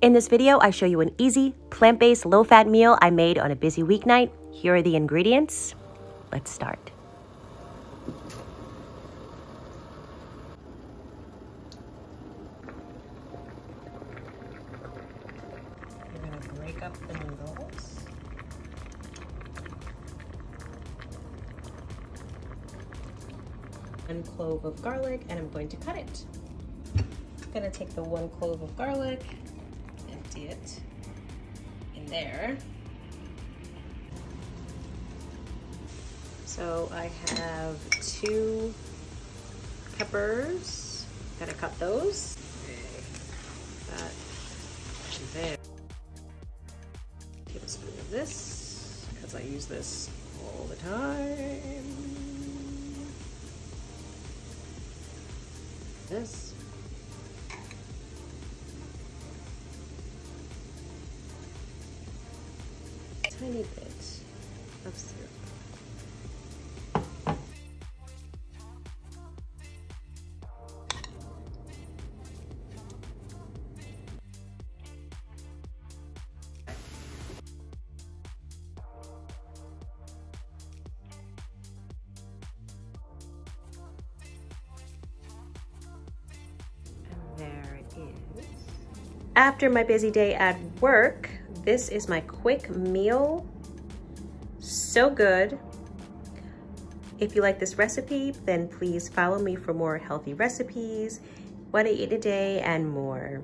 In this video, I show you an easy, plant-based, low-fat meal I made on a busy weeknight. Here are the ingredients. Let's start. You're gonna break up the noodles. One clove of garlic, and I'm going to cut it. I'm gonna take the one clove of garlic, empty it in there. So I have two peppers. Gotta cut those. Okay. There. Tablespoon of this, because I use this all the time. This. Tiny bit of syrup. There it is. After my busy day at work, this is my quick meal. So good. If you like this recipe, then please follow me for more healthy recipes, what I eat a day, and more.